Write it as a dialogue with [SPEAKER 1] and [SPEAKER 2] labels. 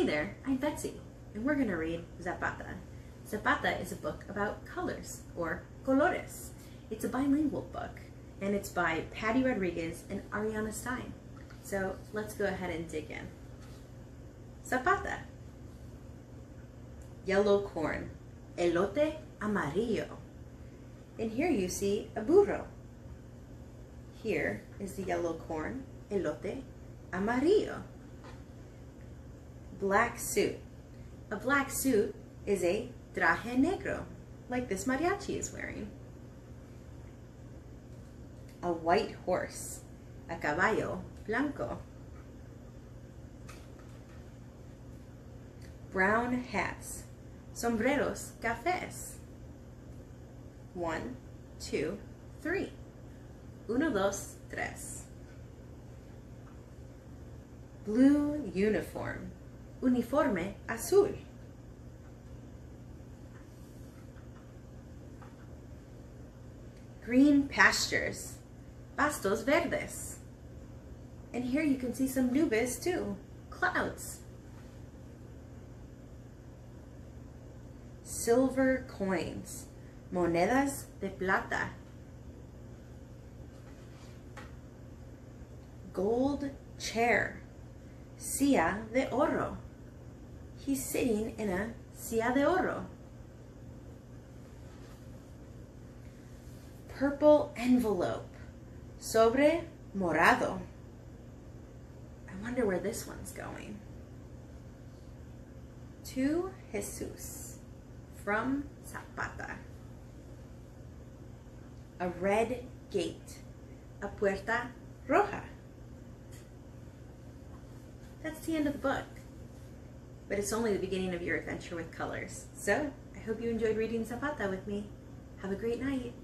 [SPEAKER 1] Hey there, I'm Betsy, and we're going to read Zapata. Zapata is a book about colors, or colores. It's a bilingual book, and it's by Patty Rodriguez and Ariana Stein. So let's go ahead and dig in. Zapata. Yellow corn, elote amarillo. And here you see a burro. Here is the yellow corn, elote amarillo. Black suit. A black suit is a traje negro, like this mariachi is wearing. A white horse, a caballo blanco. Brown hats, sombreros cafés. One, two, three. Uno, dos, tres. Blue uniform, uniforme azul. Green pastures, pastos verdes. And here you can see some nubes too, clouds. Silver coins, monedas de plata. Gold chair, silla de oro. He's sitting in a silla de oro. Purple envelope, sobre morado. I wonder where this one's going. To Jesus, from Zapata. A red gate, a puerta roja. That's the end of the book. But it's only the beginning of your adventure with colors. So, I hope you enjoyed reading Zapata with me. Have a great night.